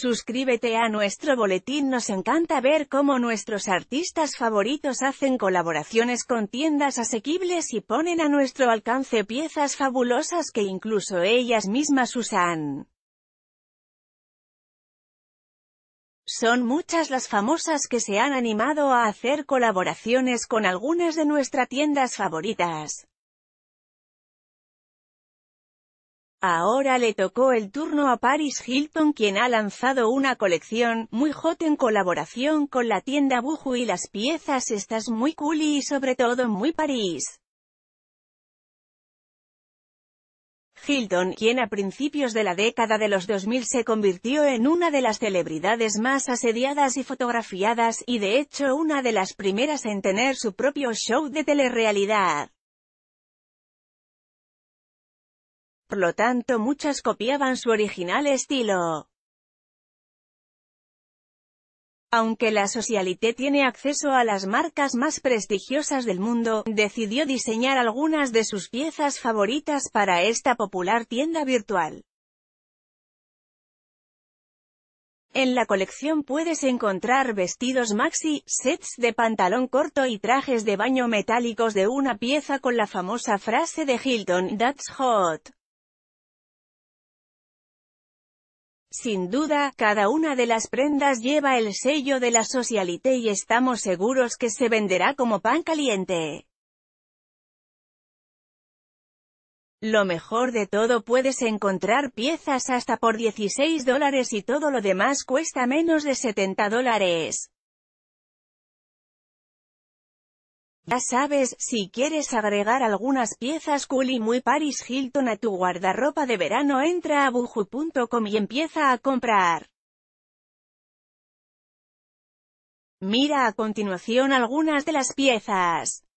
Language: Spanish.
Suscríbete a nuestro boletín nos encanta ver cómo nuestros artistas favoritos hacen colaboraciones con tiendas asequibles y ponen a nuestro alcance piezas fabulosas que incluso ellas mismas usan. Son muchas las famosas que se han animado a hacer colaboraciones con algunas de nuestras tiendas favoritas. Ahora le tocó el turno a Paris Hilton quien ha lanzado una colección, muy hot en colaboración con la tienda Boohoo y las piezas estas muy cool y sobre todo muy París. Hilton, quien a principios de la década de los 2000 se convirtió en una de las celebridades más asediadas y fotografiadas, y de hecho una de las primeras en tener su propio show de telerrealidad. Por lo tanto muchas copiaban su original estilo. Aunque la Socialité tiene acceso a las marcas más prestigiosas del mundo, decidió diseñar algunas de sus piezas favoritas para esta popular tienda virtual. En la colección puedes encontrar vestidos maxi, sets de pantalón corto y trajes de baño metálicos de una pieza con la famosa frase de Hilton, That's hot. Sin duda, cada una de las prendas lleva el sello de la Socialité y estamos seguros que se venderá como pan caliente. Lo mejor de todo puedes encontrar piezas hasta por 16 dólares y todo lo demás cuesta menos de 70 dólares. Ya sabes, si quieres agregar algunas piezas cool y muy Paris Hilton a tu guardarropa de verano entra a buju.com y empieza a comprar. Mira a continuación algunas de las piezas.